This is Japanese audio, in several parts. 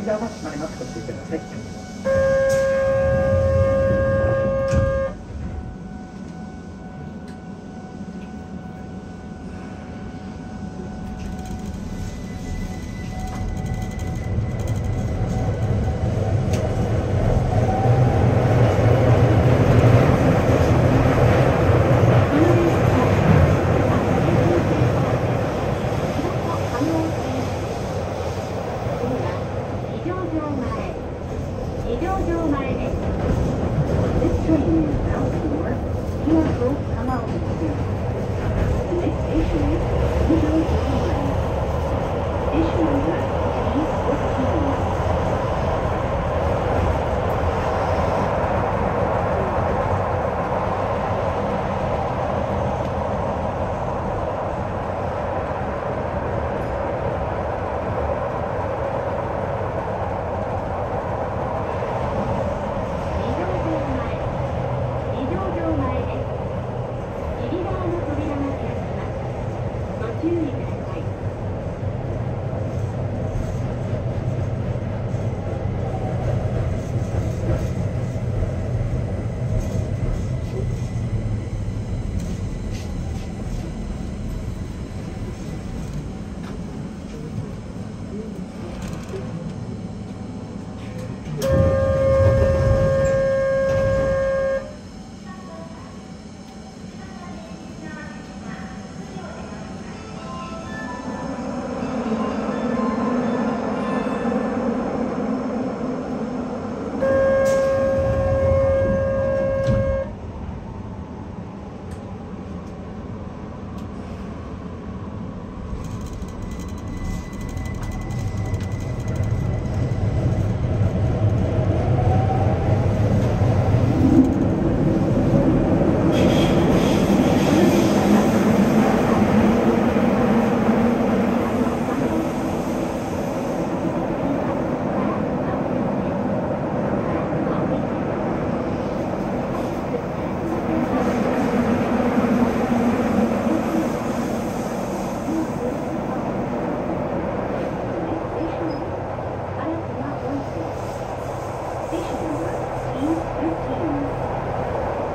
席、扉は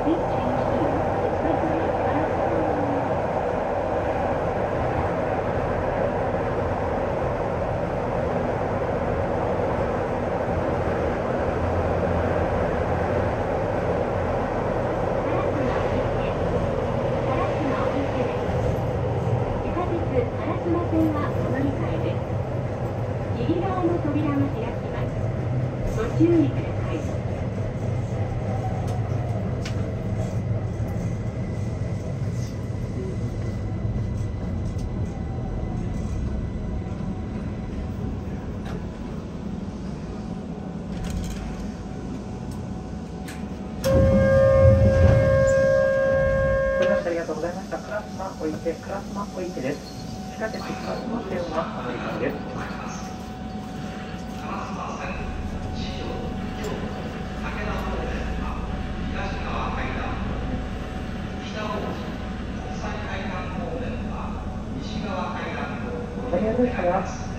Please change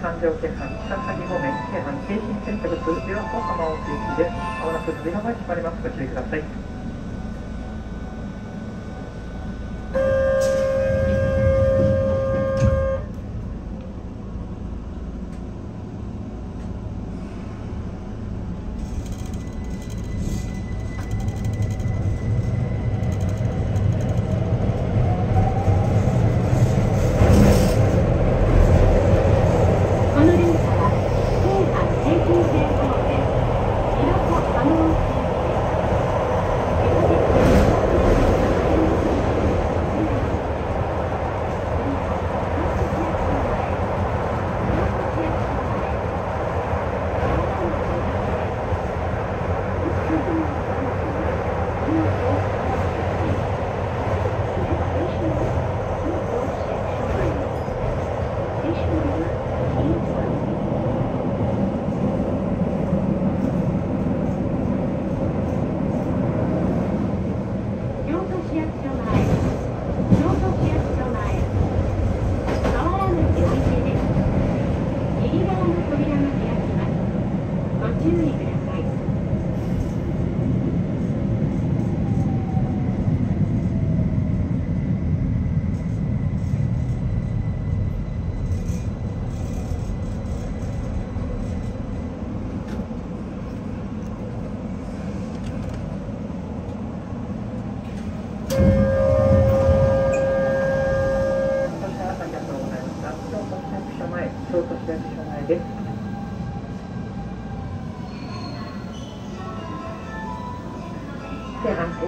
環状京阪北先方面、京阪京浜選択通両方浜を行きで、まもなく扉が閉まります。ご注意ください。Yeah.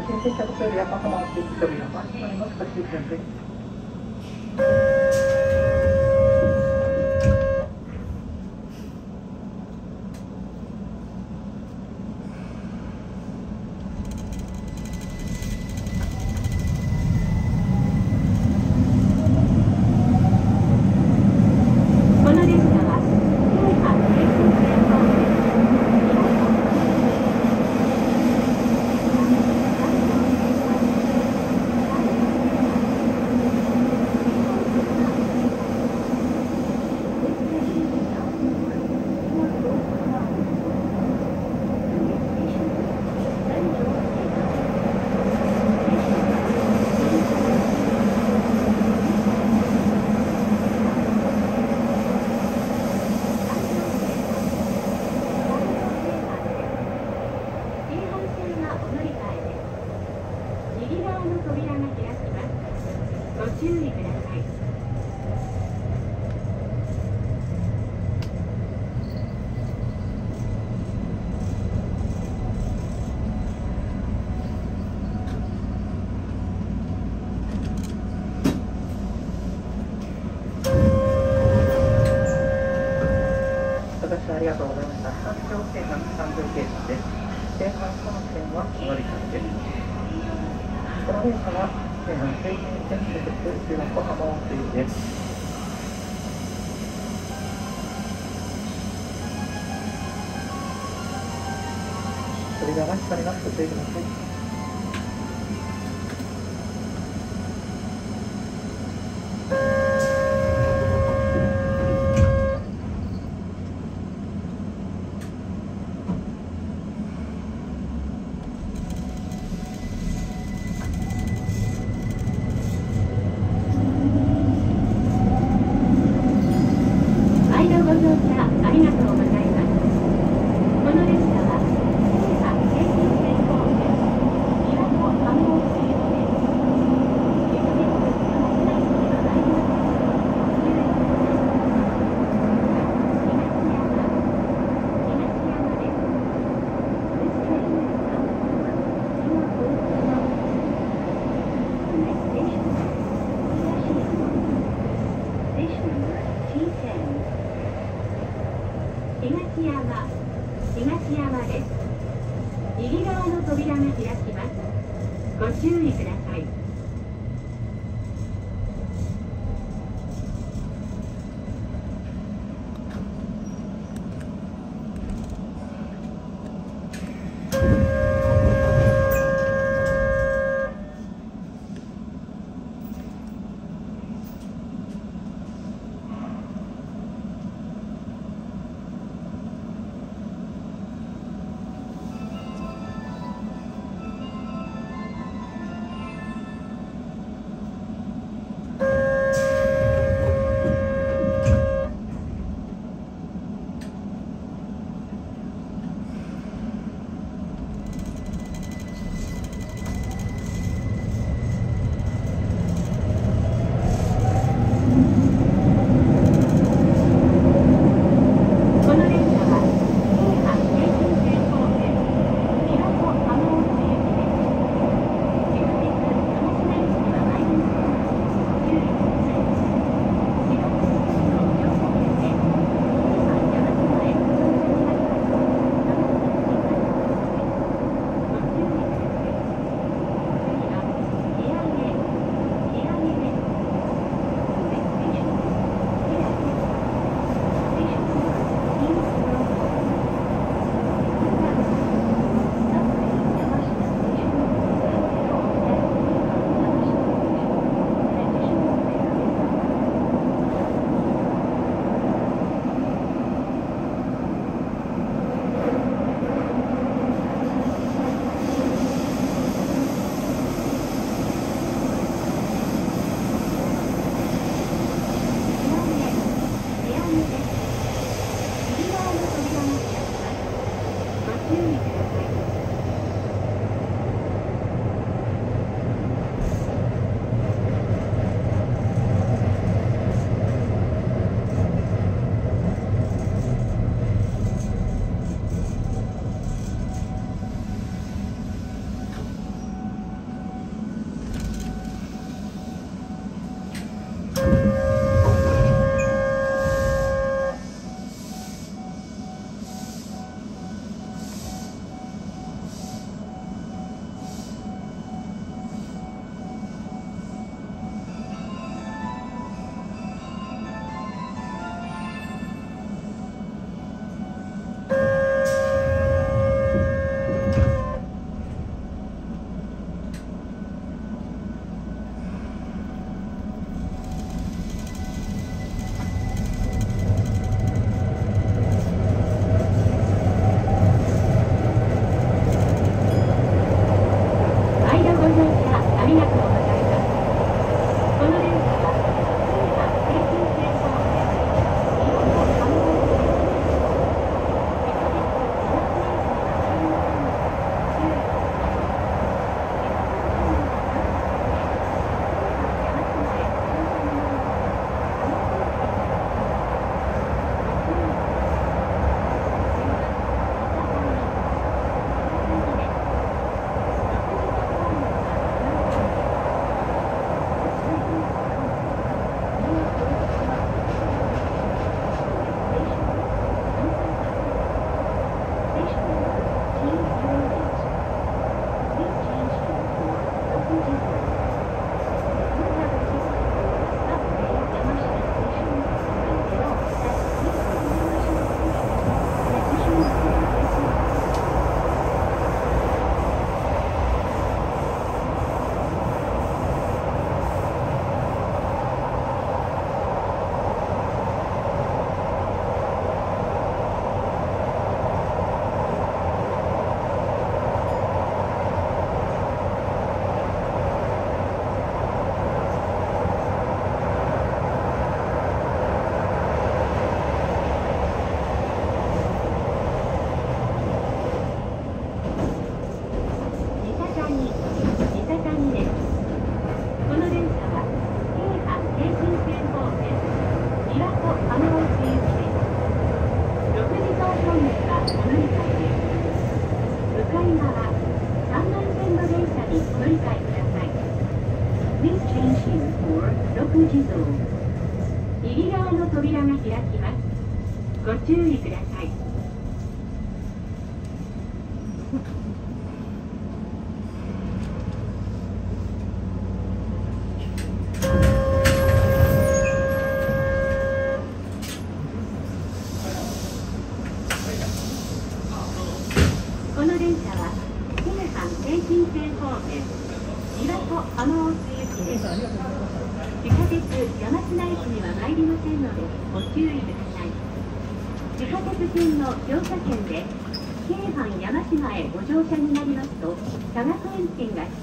Thank you. 電車は、京浜京浜線直通横浜いです。それでは、ます。ごい。東山東山です。右側の扉が開きます。ご注意ください。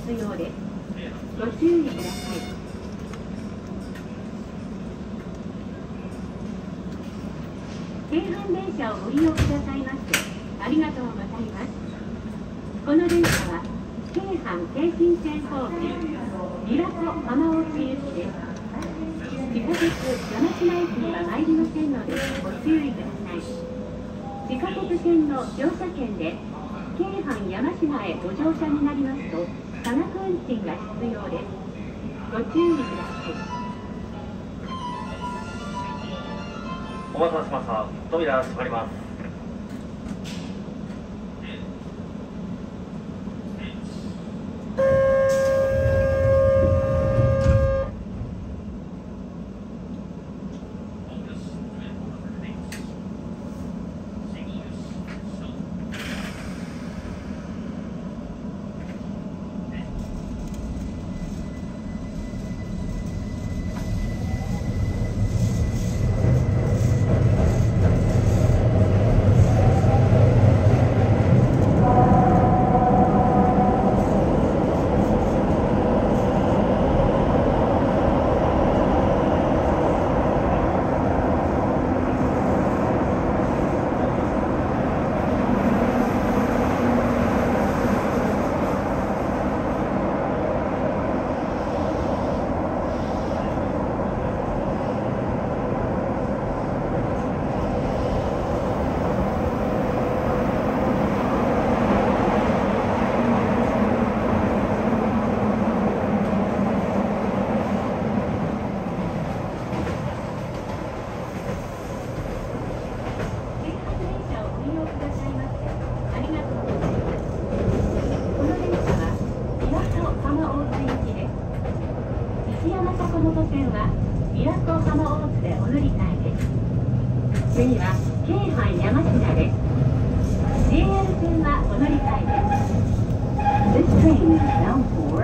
必要ですご注意ください。京阪電車をご利用ください。ましてありがとうござい。ますこの電車は京阪京浜線方面琵琶湖浜大津行きです地下鉄山科駅には参りませんのでご注意ください。地下鉄線の乗車券で京阪山科へご乗車になりますと化学運賃が必要ですご注意くださいお待たせしました。扉閉まります。Bound for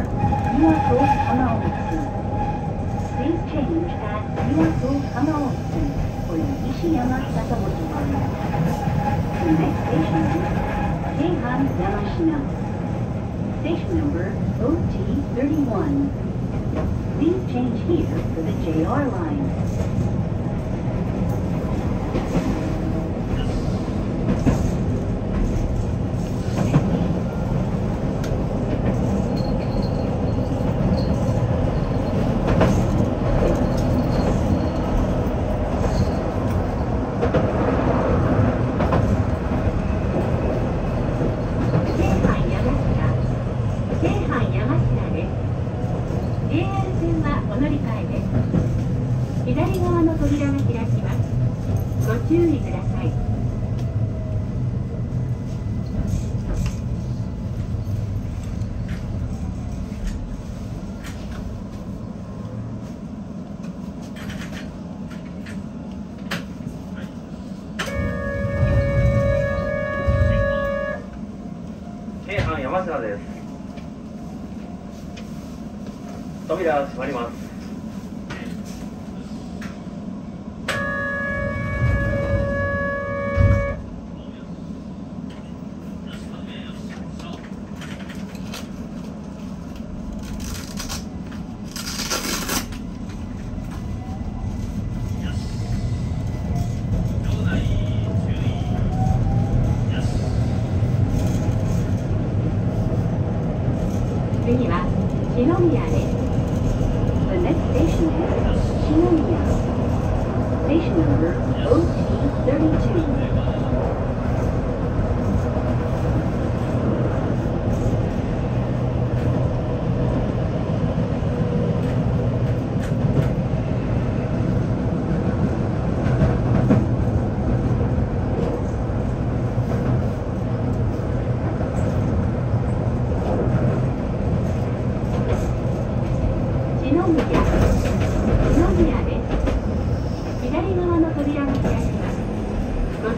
Biwako Hamaotsu. Please change at Biwako Hamaotsu for the Ishiyama Sakamoto line. The next station is Keihan Yamashina. Station number OT31. Please change here for the JR line. 阪山科です。扉閉まります。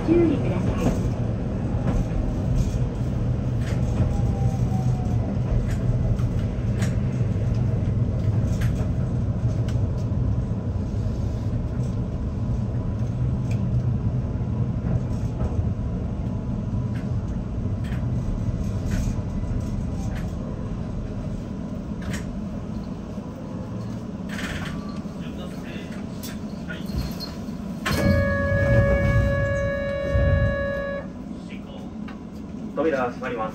ご集まります。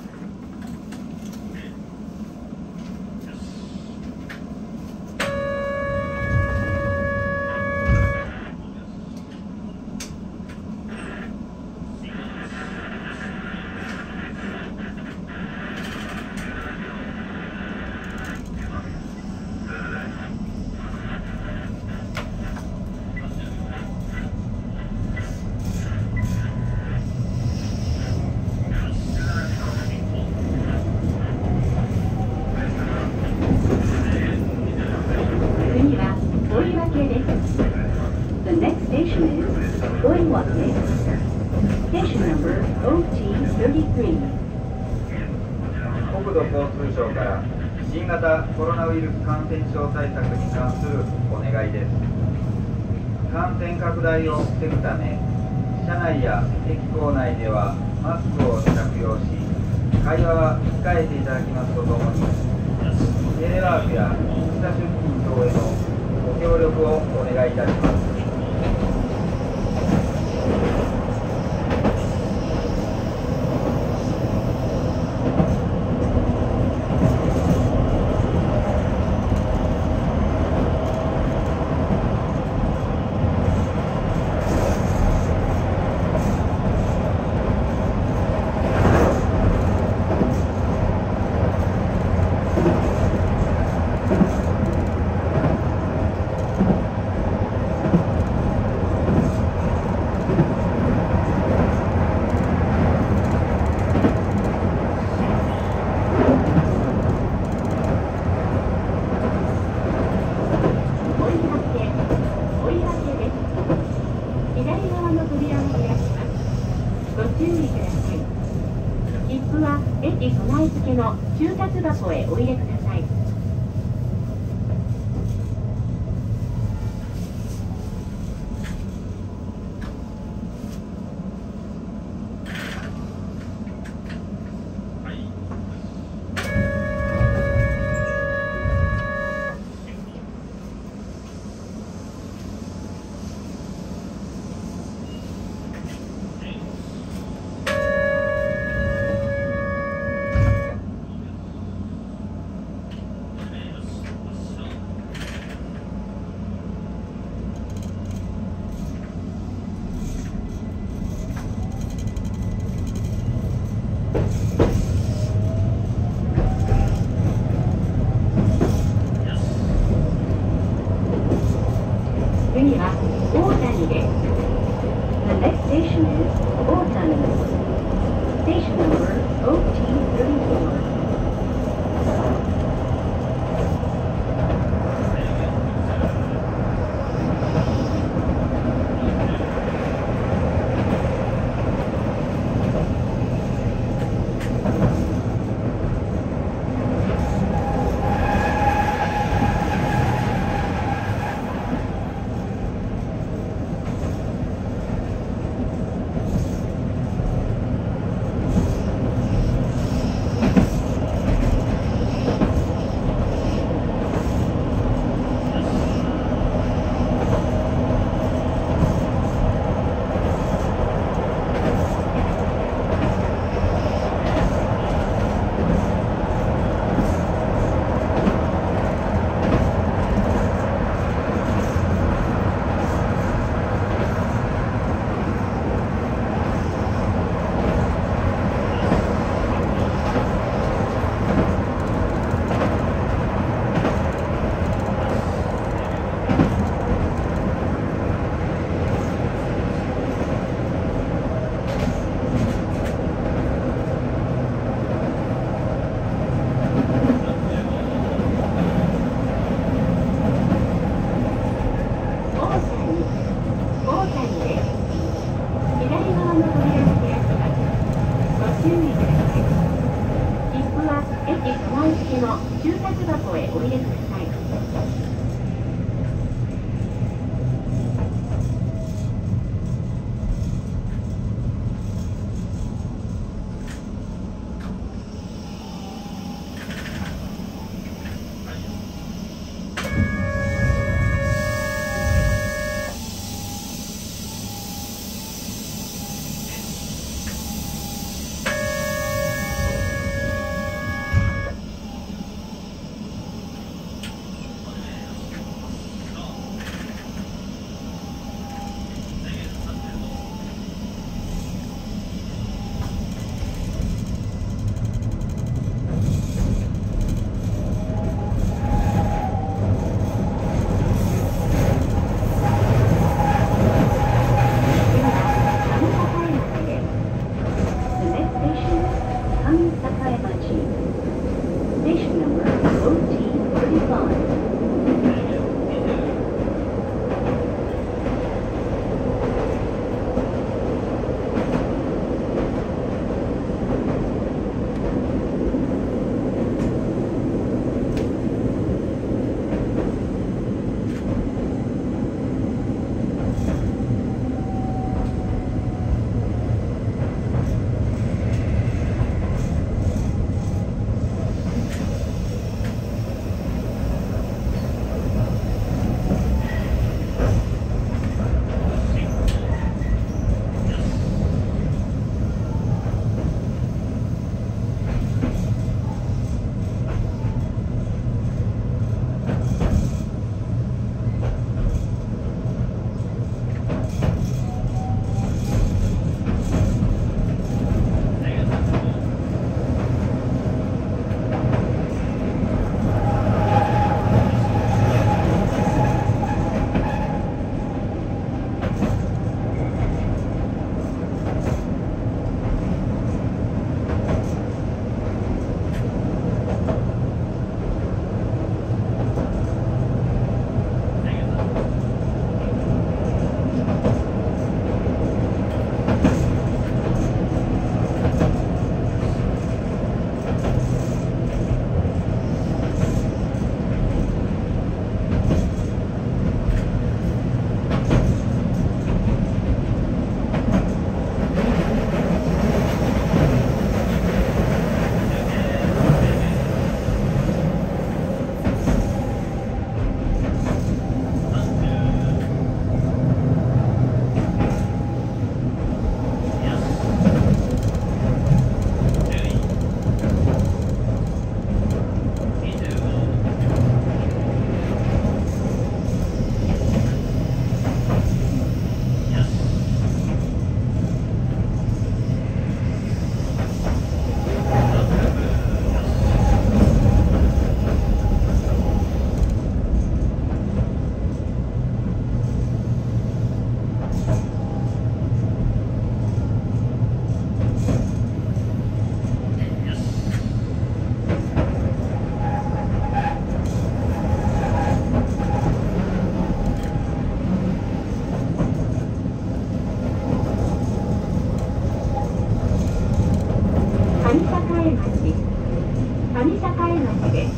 方です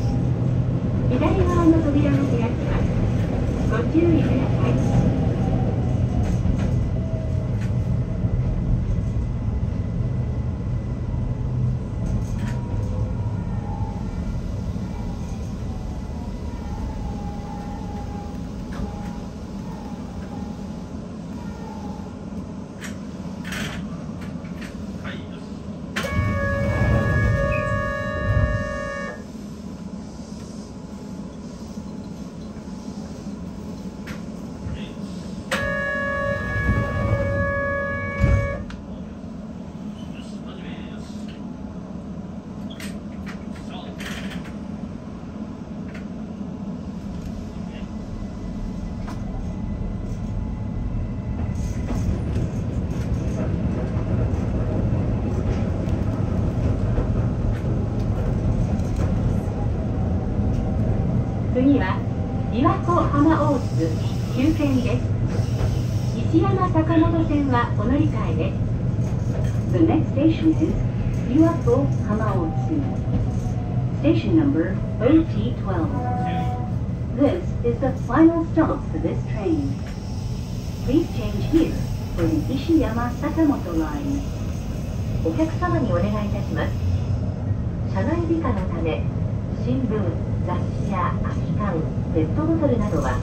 左側の扉が開きます。ご注意ください山本線はお乗り換えです。The next station is UFO 浜尾 Station number OT12. This is the final stop for this train. Please change here for the 石山坂本 line. お客様にお願いいたします。車内美化のため、新聞、雑誌や空き缶、ペットボトルなどは、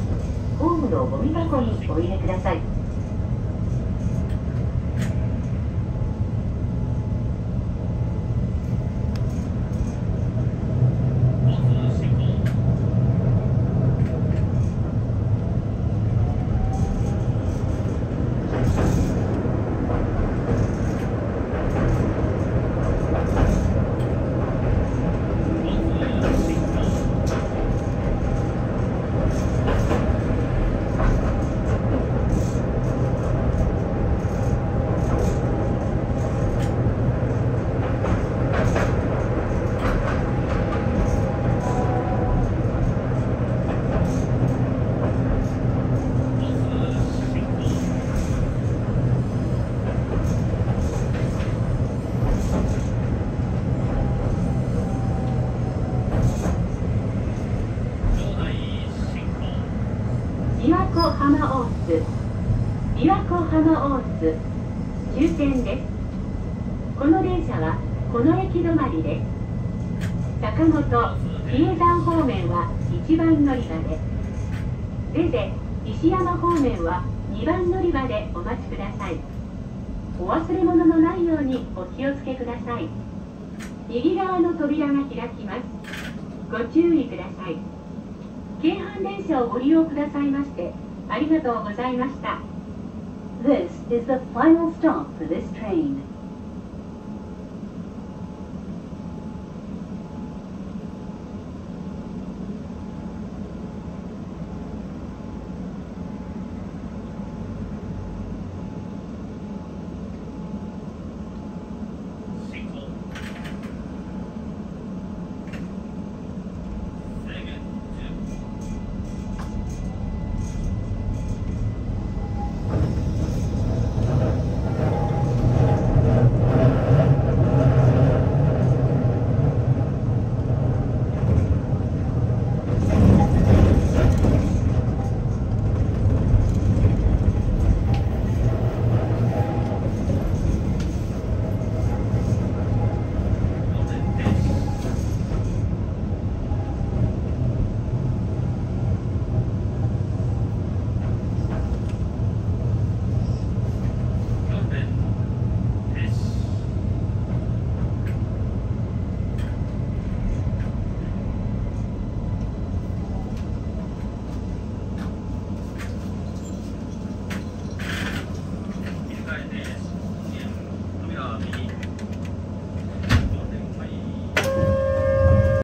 ホームのゴミ箱にお入れください。お待ちください。お忘れ物のないようにお気をつけください。右側の扉が開きます。ご注意ください。京阪電車をご利用くださいましてありがとうございました。This is the final stop for this train.